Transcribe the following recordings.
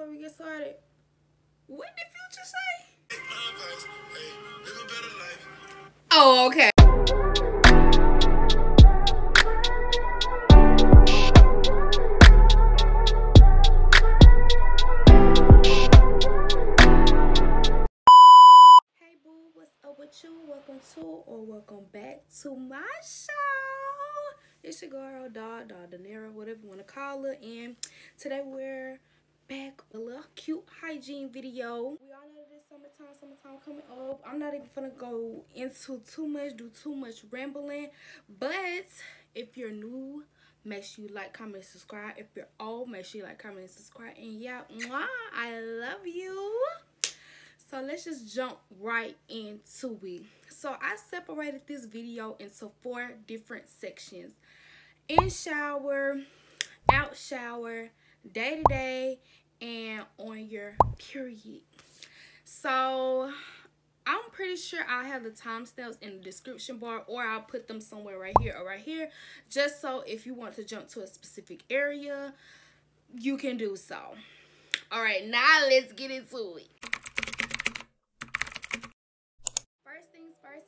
before we get started? What did Future say? Oh, okay. Hey boo, what's up with you? Welcome to or welcome back to my show. It's your girl, Doll, Dog De Niro, whatever you want to call her. And today we're back a little cute hygiene video. We all know that it's summertime, summertime coming up. I'm not even gonna go into too much, do too much rambling. But if you're new, make sure you like, comment, subscribe. If you're old, make sure you like, comment, subscribe. And yeah, mwah, I love you. So let's just jump right into it. So I separated this video into four different sections. In shower, out shower, day to day, and on your period. So I'm pretty sure I have the timestamps in the description bar or I'll put them somewhere right here or right here. Just so if you want to jump to a specific area, you can do so. All right, now let's get into it. First things first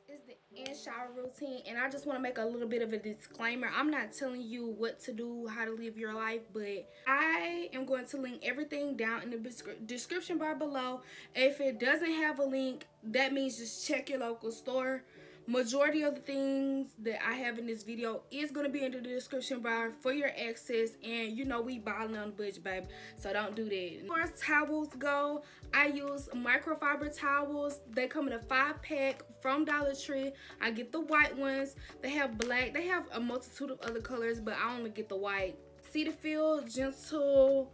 in shower routine and I just want to make a little bit of a disclaimer. I'm not telling you what to do, how to live your life, but I am going to link everything down in the description bar below. If it doesn't have a link, that means just check your local store majority of the things that i have in this video is going to be in the description bar for your access. And you know we balling on the budget babe. So don't do that. As far as towels go i use microfiber towels. They come in a five pack from dollar tree. I get the white ones. They have black. They have a multitude of other colors but i only get the white. Cetaphil gentle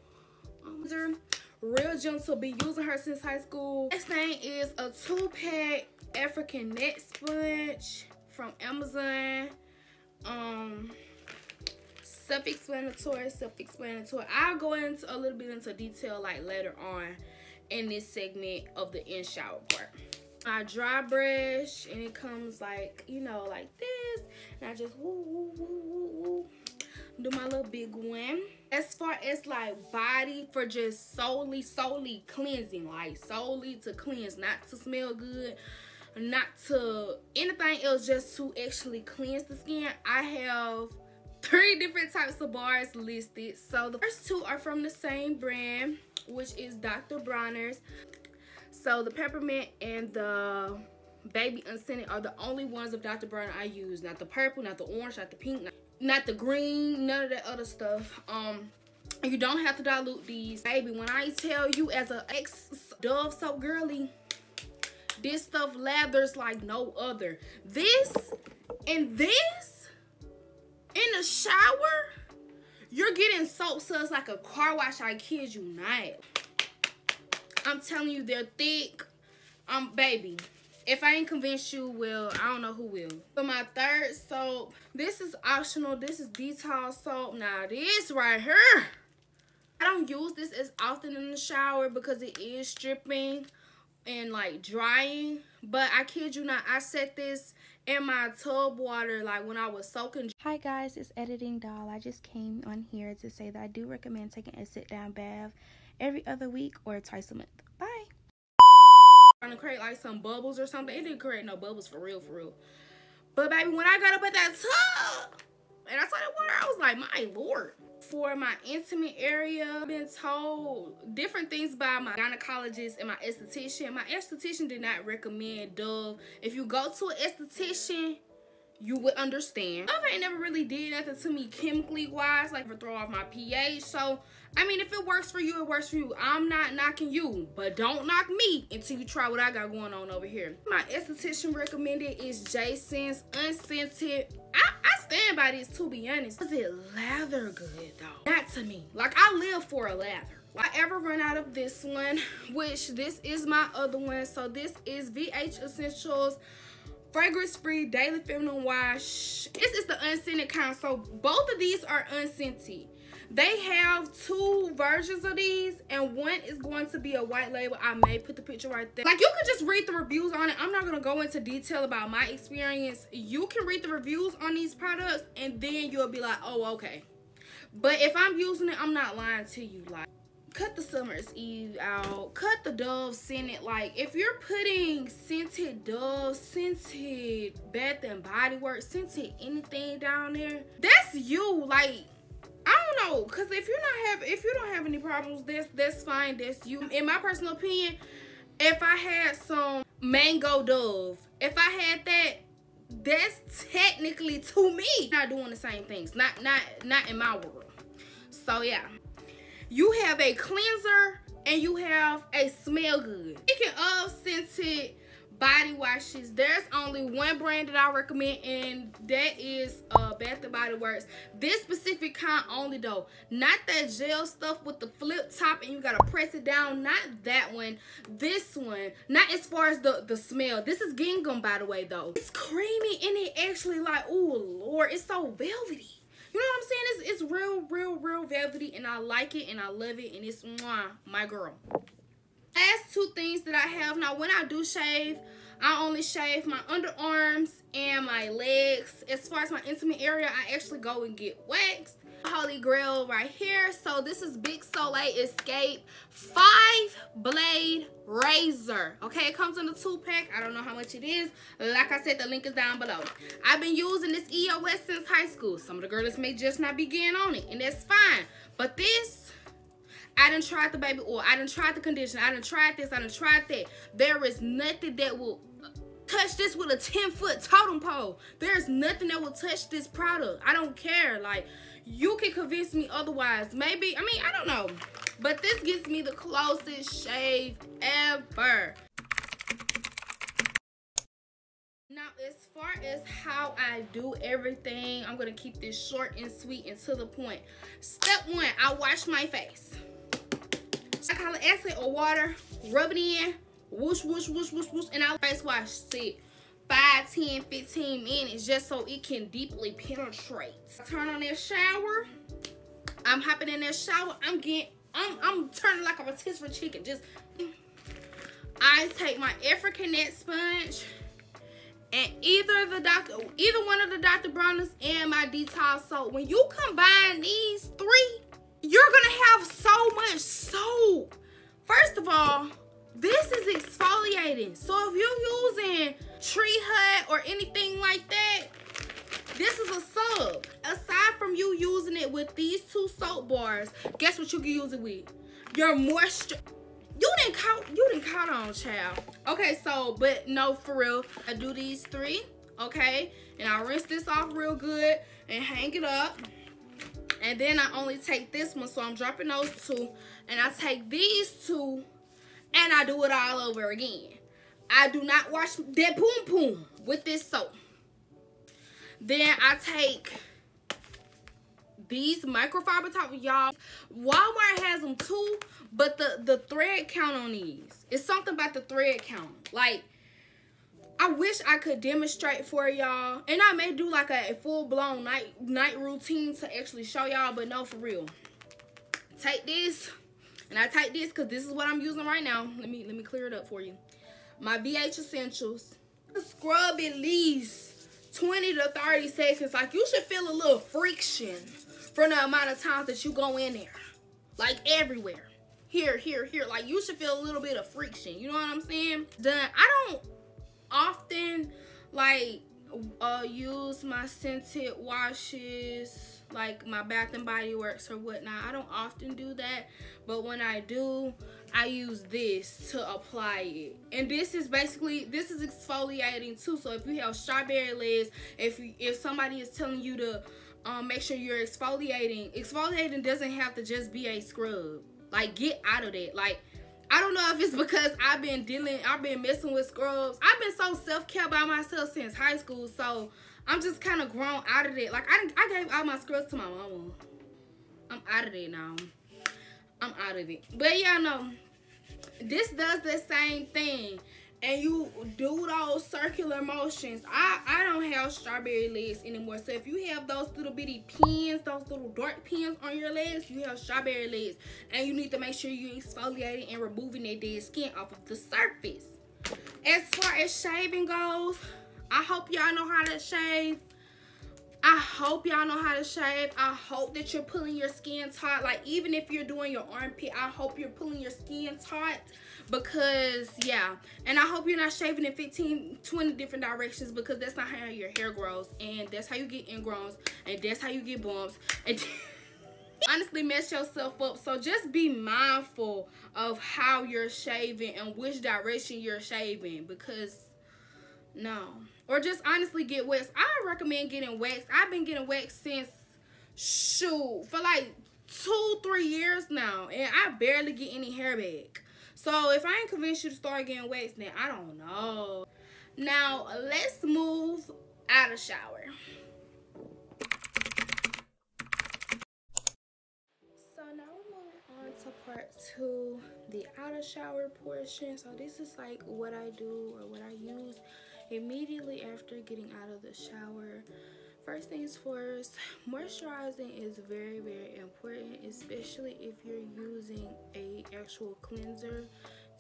um, real gentle. Be using her since high school. Next thing is a two pack African net sponge from Amazon. Um, self-explanatory, self-explanatory. I'll go into a little bit into detail like later on in this segment of the in shower part. My dry brush and it comes like, you know, like this. And I just woo, woo, woo, woo, woo. Do my little big one. As far as like body for just solely, solely cleansing, like solely to cleanse, not to smell good, not to anything else just to actually cleanse the skin i have three different types of bars listed. So the first two are from the same brand which is dr bronner's. So the peppermint and the baby unscented are the only ones of dr bronner i use. Not the purple not the orange not the pink not, not the green none of that other stuff. Um you don't have to dilute these. Baby when i tell you as an ex dove soap girly this stuff lathers like no other. This and this in the shower, you're getting soap suds like a car wash. I kid you not. I'm telling you, they're thick. Um, baby, if I ain't convinced you, will I don't know who will. But my third soap, this is optional. This is Dettol soap. Now this right here, I don't use this as often in the shower because it is stripping and like drying. But i kid you not i set this in my tub water like when i was soaking hi guys. It's editing doll. I just came on here to say that i do recommend taking a sit down bath every other week or twice a month. Bye. Trying to create like some bubbles or something. It didn't create no bubbles for real for real. But baby when i got up at that tub and i saw the water i was like my lord for my intimate area. I've been told different things by my gynecologist and my esthetician. My esthetician did not recommend Dove. If you go to an esthetician, you would understand. Dove ain't never really did nothing to me chemically wise, like for throw off my pH. So, I mean, if it works for you, it works for you. I'm not knocking you, but don't knock me until you try what I got going on over here. My esthetician recommended is Jason's Unscented. I, I stand by this to be honest. Does it lather good though? Not to me. Like I live for a lather. I ever run out of this one, which this is my other one. So this is VH Essentials fragrance free daily feminine wash. This is the unscented kind. So both of these are unscented. They have two versions of these and one is going to be a white label. I may put the picture right there. Like you can just read the reviews on it. I'm not going to go into detail about my experience. You can read the reviews on these products and then you'll be like oh okay. But if i'm using it i'm not lying to you. Like cut the Summer's Eve out. Cut the Dove scented. Like, if you're putting scented Dove, scented Bath and Body Works, scented anything down there, that's you. Like, I don't know, cause if you're not have, if you don't have any problems, that's that's fine. That's you. In my personal opinion, if I had some mango Dove, if I had that, that's technically to me not doing the same things. Not not not in my world. So yeah you have a cleanser and you have a smell good. Speaking of scented body washes, there's only one brand that I recommend and that is uh, Bath & Body Works. This specific kind only though. Not that gel stuff with the flip top and you gotta press it down. Not that one. This one. Not as far as the, the smell. This is gingham by the way though. It's creamy and it actually like, oh lord, it's so velvety. You know what I'm saying? It's, it's real, real, real velvety and I like it and I love it and it's mwah, my girl. Last two things that I have. Now, when I do shave, I only shave my underarms and my legs. As far as my intimate area, I actually go and get waxed holy grail right here so this is Bic Soleil escape five blade razor okay it comes in a two pack i don't know how much it is like i said the link is down below i've been using this eos since high school some of the girls may just not begin on it and that's fine but this I didn't try the baby oil. I didn't try the conditioner. I didn't try this. I didn't try that. There is nothing that will touch this with a 10 foot totem pole. There's nothing that will touch this product. I don't care. Like, you can convince me otherwise. Maybe, I mean, I don't know. But this gives me the closest shave ever. Now, as far as how I do everything, I'm going to keep this short and sweet and to the point. Step one, I wash my face. Glycolic acid or water, rub it in, whoosh, whoosh, whoosh, whoosh, whoosh, and I'll face wash. See, 5, 10, 15 minutes just so it can deeply penetrate. Turn on that shower. I'm hopping in that shower. I'm getting, I'm, I'm turning like a rotisserie chicken. Just, I take my African net sponge and either the doctor, either one of the Dr. Bronner's and my Dettol soap. When you combine these three, you're gonna have so much soap. First of all, this is exfoliating. So if you're using Tree Hut or anything like that, this is a sub. Aside from you using it with these two soap bars, guess what you can use it with? Your moisture. You didn't count, you didn't count on, child. Okay, so, but no, for real. I do these three, okay? And I rinse this off real good and hang it up. And then I only take this one, so I'm dropping those two. And I take these two and I do it all over again. I do not wash that poom poom with this soap. Then I take these microfiber top y'all walmart has them too but the the thread count on these it's something about the thread count like i wish i could demonstrate for y'all and i may do like a, a full-blown night night routine to actually show y'all but no for real take this and I take this because this is what I'm using right now. Let me let me clear it up for you. My VH Essentials. Scrub at least 20 to 30 seconds. Like you should feel a little friction from the amount of times that you go in there. Like everywhere. Here, here, here. Like you should feel a little bit of friction. You know what I'm saying? Done. I don't often like uh use my scented washes like my Bath and Body Works or whatnot. I don't often do that, but when I do, I use this to apply it. And this is basically, this is exfoliating too. So if you have strawberry legs, if, you, if somebody is telling you to um, make sure you're exfoliating, exfoliating doesn't have to just be a scrub. Like get out of that. Like I don't know if it's because I've been dealing, I've been messing with scrubs. I've been so self-care by myself since high school. So I'm just kind of grown out of it. Like, I, I gave all my scrubs to my mama. I'm out of it now. I'm out of it. But yeah, no. This does the same thing. And you do those circular motions. I, I don't have strawberry legs anymore. So if you have those little bitty pins, those little dark pins on your legs, you have strawberry legs. And you need to make sure you're exfoliating and removing that dead skin off of the surface. As far as shaving goes, I hope y'all know how to shave. I hope y'all know how to shave. I hope that you're pulling your skin taut. Like even if you're doing your armpit, I hope you're pulling your skin taut because yeah. And I hope you're not shaving in 15, 20 different directions because that's not how your hair grows. And that's how you get ingrowns. And that's how you get bumps. And honestly mess yourself up. So just be mindful of how you're shaving and which direction you're shaving because no or just honestly get waxed. I recommend getting waxed. I've been getting waxed since shoot for like two, three years now, and I barely get any hair back. So if I ain't convinced you to start getting waxed, then I don't know. Now let's move out of shower. So now we're moving on to part two, the outer shower portion. So this is like what I do or what I use immediately after getting out of the shower first things first moisturizing is very very important especially if you're using a actual cleanser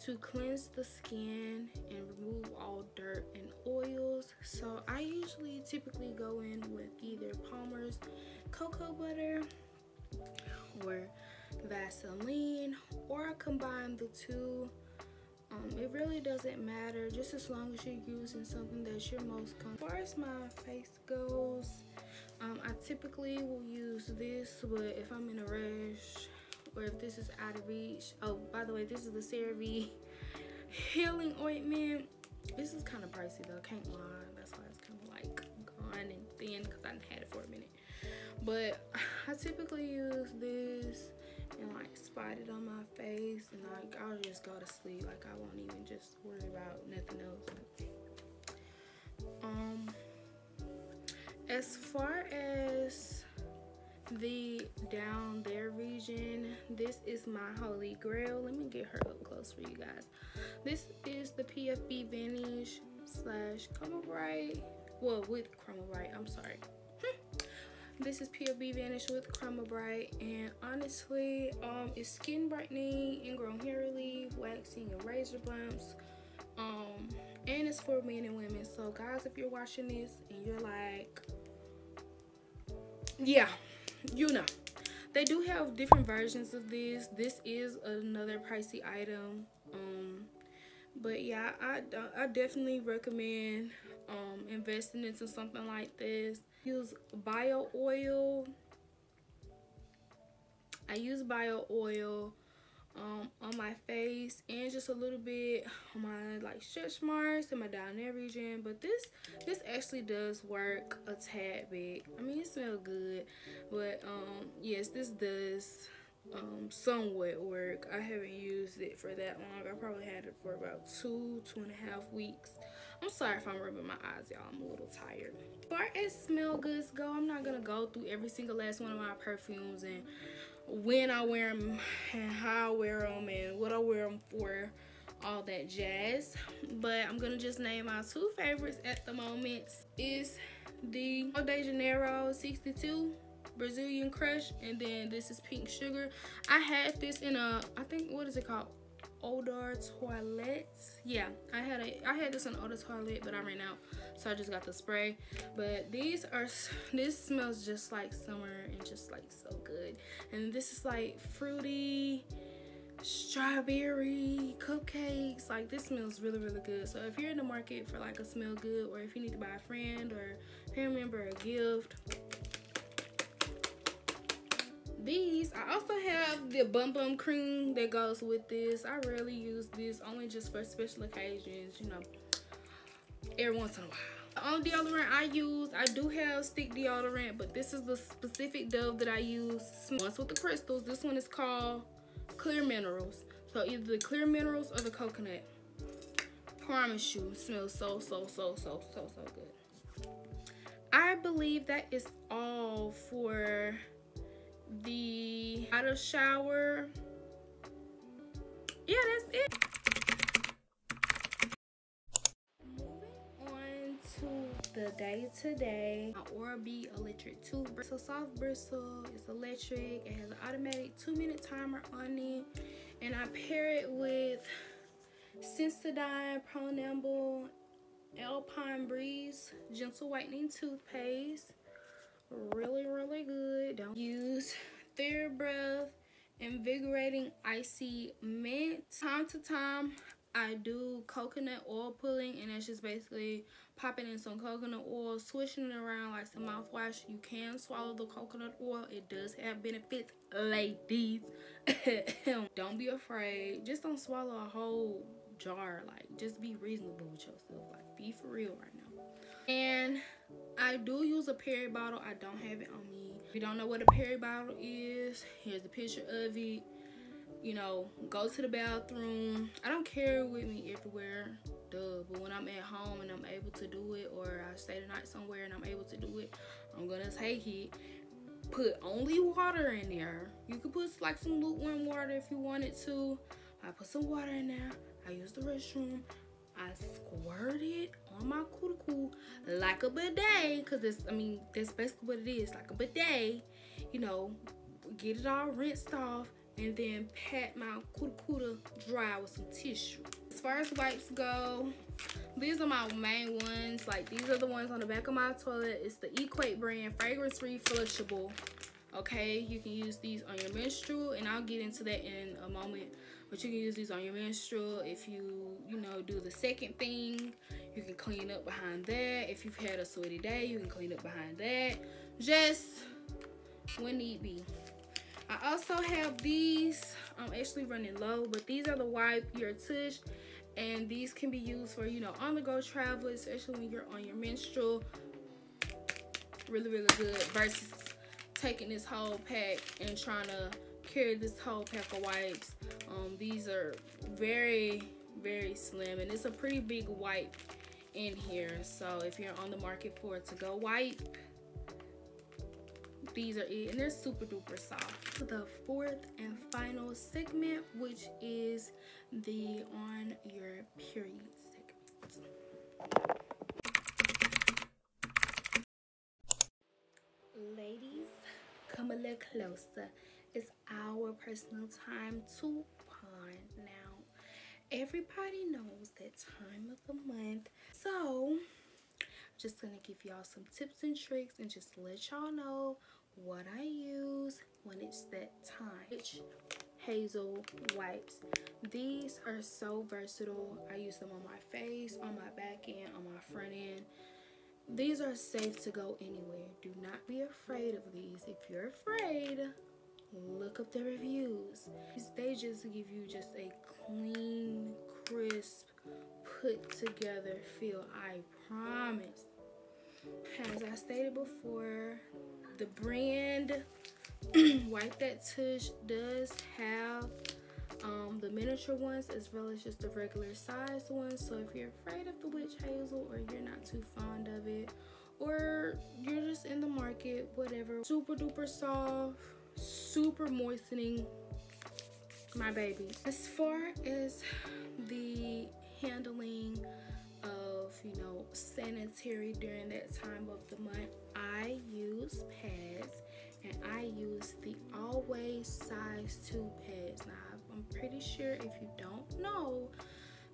to cleanse the skin and remove all dirt and oils. So i usually typically go in with either palmer's cocoa butter or vaseline or combine the two um, it really doesn't matter just as long as you're using something that's your most comfortable. As far as my face goes, um, I typically will use this, but if I'm in a rush or if this is out of reach. Oh, by the way, this is the CeraVe Healing Ointment. This is kind of pricey though, can't lie. That's why it's kind of like gone and thin because I had it for a minute. But I typically use this and like it on my face and like I'll just go to sleep. Like I won't even just worry about nothing else. Um as far as the down there region this is my holy grail. Let me get her up close for you guys. This is the pfb vanish slash chroma bright. Well with chroma bright. I'm sorry this is PFB Vanish with Chroma Bright and honestly um it's skin brightening, ingrown hair relief, waxing and razor bumps. Um and it's for men and women. So guys if you're watching this and you're like yeah, you know. They do have different versions of this. This is another pricey item. Um but yeah, I I definitely recommend um investing into something like this use bio oil. I use bio oil um, on my face and just a little bit on my like stretch marks and my down there region. But this this actually does work a tad bit. I mean, it smells good, but um, yes, this does um, somewhat work. I haven't used it for that long. I probably had it for about two, two and a half weeks. I'm sorry if I'm rubbing my eyes, y'all. I'm a little tired. As far as smell goods go, I'm not gonna go through every single last one of my perfumes and when I wear them and how I wear them and what I wear them for, all that jazz. But I'm gonna just name my two favorites at the moment is the Rio de Janeiro 62 Brazilian Crush and then this is Pink Sugar. I had this in a, I think, what is it called? Eau de Toilette. Yeah, I had a I had this in Eau de Toilette, but I ran out, so I just got the spray. But these are this smells just like summer and just like so good. And this is like fruity, strawberry cupcakes. Like this smells really really good. So if you're in the market for like a smell good, or if you need to buy a friend or family member a gift these. I also have the bum bum cream that goes with this. I rarely use this only just for special occasions you know every once in a while. The only deodorant i use i do have stick deodorant but this is the specific dove that i use. Once with the crystals this one is called clear minerals. So either the clear minerals or the coconut. Promise you smells so so so so so so good. I believe that is all for the outer shower. Yeah, that's it. Moving on to the day today. My Oral-B electric toothbrush. So soft bristle, it's electric. It has an automatic two minute timer on it. And I pair it with Sensodyne Pronamel Alpine Breeze Gentle Whitening Toothpaste. really, really good. Don't use TheraBreath Invigorating Icy Mint. Time to time, I do coconut oil pulling, and that's just basically popping in some coconut oil, swishing it around like some mouthwash. You can swallow the coconut oil. It does have benefits, ladies. don't be afraid. Just don't swallow a whole jar. Like, just be reasonable with yourself. Like, be for real right now. And I do use a peri bottle. I don't have it on me. If you don't know what a peri bottle is, here's a picture of it. You know, go to the bathroom. I don't carry it with me everywhere, duh. But when I'm at home and I'm able to do it, or I stay the night somewhere and I'm able to do it, I'm gonna take it. Put only water in there. You could put like some lukewarm water if you wanted to. I put some water in there. I use the restroom. I squirt it on my cuticle like a bidet, cause it's I mean that's basically what it is, like a bidet. You know, get it all rinsed off, and then pat my cuticle dry with some tissue. As far as wipes go, these are my main ones. Like these are the ones on the back of my toilet. It's the Equate brand, fragrance-free, flushable. Okay, you can use these on your menstrual, and I'll get into that in a moment but you can use these on your menstrual. If you you know do the second thing you can clean up behind that. If you've had a sweaty day you can clean up behind that. Just when need be. I also have these. I'm actually running low but these are the wipe your tush and these can be used for you know on the go travel especially when you're on your menstrual. Really really good versus taking this whole pack and trying to carry this whole pack of wipes. Um, these are very, very slim and it's a pretty big wipe in here. So if you're on the market for a to-go wipe, these are it and they're super duper soft. The fourth and final segment, which is the on your period segment. Ladies, come a little closer it's our personal time to bond now. Everybody knows that time of the month. So, I'm just gonna give y'all some tips and tricks and just let y'all know what I use when it's that time. Hazel wipes. These are so versatile. I use them on my face, on my back end, on my front end. These are safe to go anywhere. Do not be afraid of these. If you're afraid, look up the reviews. They just give you just a clean, crisp, put together feel. I promise. As I stated before, the brand Wipe That Tush does have um, the miniature ones as well as just the regular size ones. So if you're afraid of the witch hazel or you're not too fond of it or you're just in the market, whatever, super duper soft, super moistening my baby. As far as the handling of, you know, sanitary during that time of the month, I use pads and I use the Always size 2 pads. Now, I'm pretty sure if you don't know,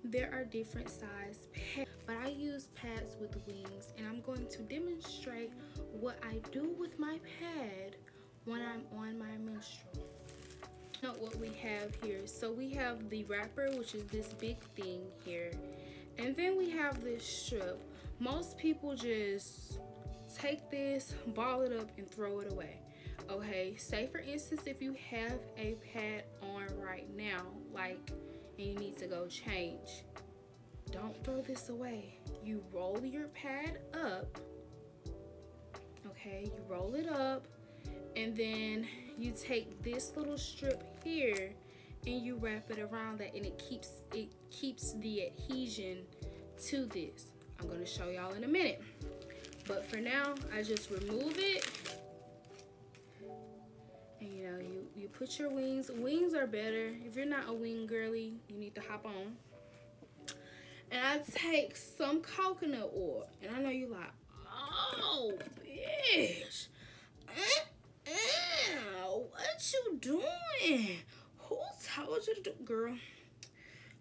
there are different size pads, but I use pads with wings and I'm going to demonstrate what I do with my pad when I'm on my menstrual. Not what we have here. So we have the wrapper, which is this big thing here. And then we have this strip. Most people just take this, ball it up, and throw it away. Okay, say for instance, if you have a pad on right now, like, and you need to go change, don't throw this away. You roll your pad up, okay, you roll it up, and then you take this little strip here and you wrap it around that and it keeps it keeps the adhesion to this. I'm going to show y'all in a minute. But for now i just remove it. And you know you you put your wings. Wings are better. If you're not a wing girly you need to hop on. And i take some coconut oil. And i know you like oh bitch what you doing? Who told you to do, girl?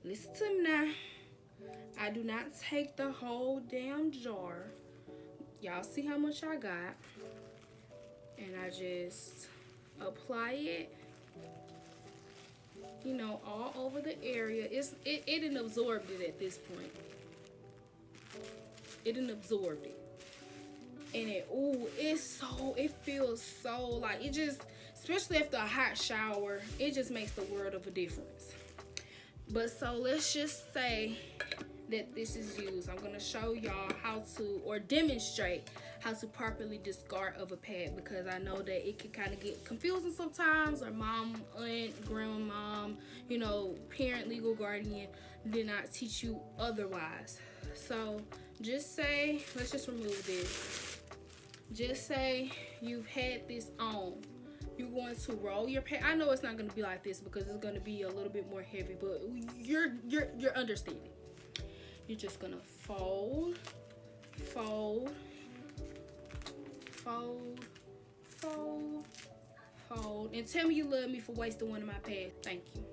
Listen to me now. I do not take the whole damn jar. Y'all see how much I got. and I just apply it you know all over the area it's it, it didn't absorb it at this point it didn't absorb it and it ooh it's so it feels so like it just especially after a hot shower it just makes the world of a difference. But so let's just say that this is used. I'm going to show y'all how to or demonstrate how to properly discard of a pad because i know that it can kind of get confusing sometimes or mom aunt grandma you know parent legal guardian did not teach you otherwise. So just say let's just remove this. Just say you've had this on you're going to roll your pad i know it's not going to be like this because it's going to be a little bit more heavy but you're you're you're understanding. You're just gonna fold fold fold fold fold and tell me you love me for wasting one of my pads thank you.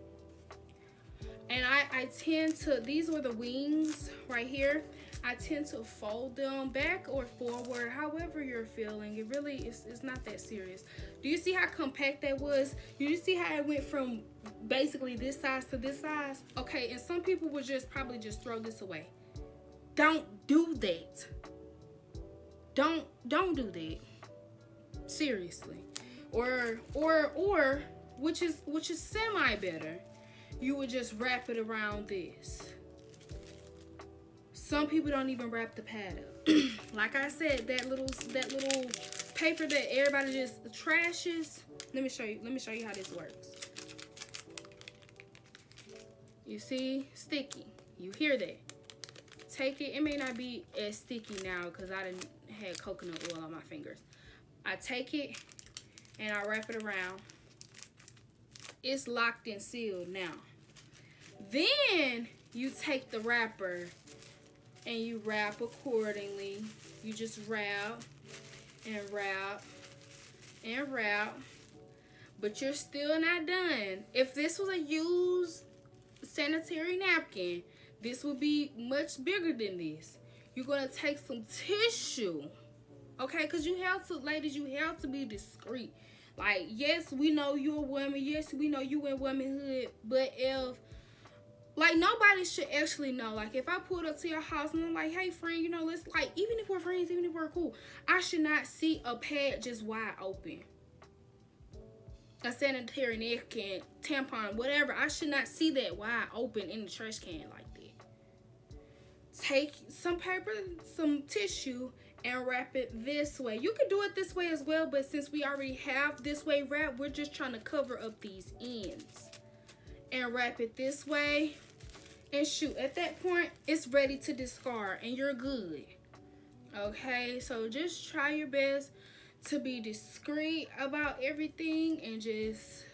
And I, I tend to these were the wings right here. I tend to fold them back or forward, however you're feeling. It really is it's not that serious. Do you see how compact that was? You see how it went from basically this size to this size? Okay, and some people would just probably just throw this away. Don't do that. Don't don't do that. Seriously. Or or or which is which is semi better. You would just wrap it around this some people don't even wrap the pad up. like I said, that little that little paper that everybody just trashes. Let me show you. Let me show you how this works. You see, sticky. You hear that? Take it. It may not be as sticky now because I didn't had coconut oil on my fingers. I take it and I wrap it around. It's locked and sealed now. Then you take the wrapper and you wrap accordingly. You just wrap and wrap and wrap, but you're still not done. If this was a used sanitary napkin, this would be much bigger than this. You're gonna take some tissue, okay? Because you have to, ladies, you have to be discreet. Like, yes, we know you're a woman. Yes, we know you in womanhood. But if like nobody should actually know. Like if I pulled up to your house and I'm like, hey friend, you know, let's like even if we're friends, even if we're cool, I should not see a pad just wide open. A sanitary napkin, tampon, whatever. I should not see that wide open in the trash can like that. Take some paper, some tissue, and wrap it this way. You can do it this way as well, but since we already have this way wrapped, we're just trying to cover up these ends and wrap it this way. And shoot at that point it's ready to discard and you're good. Okay so just try your best to be discreet about everything and just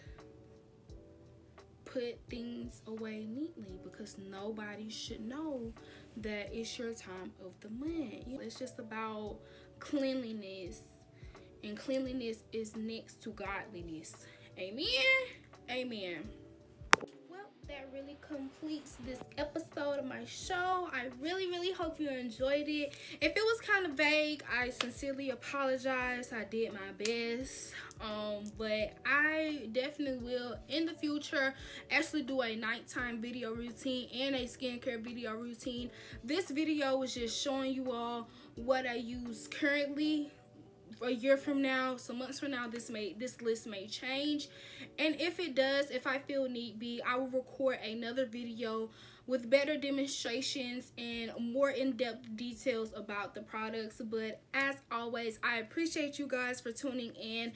put things away neatly because nobody should know that it's your time of the month. It's just about cleanliness and cleanliness is next to godliness. Amen? Amen that really completes this episode of my show. I really, really hope you enjoyed it. If it was kind of vague, I sincerely apologize. I did my best. Um, but I definitely will in the future actually do a nighttime video routine and a skincare video routine. This video was just showing you all what I use currently a year from now some months from now this may this list may change. And if it does if i feel need be i will record another video with better demonstrations and more in-depth details about the products. But as always i appreciate you guys for tuning in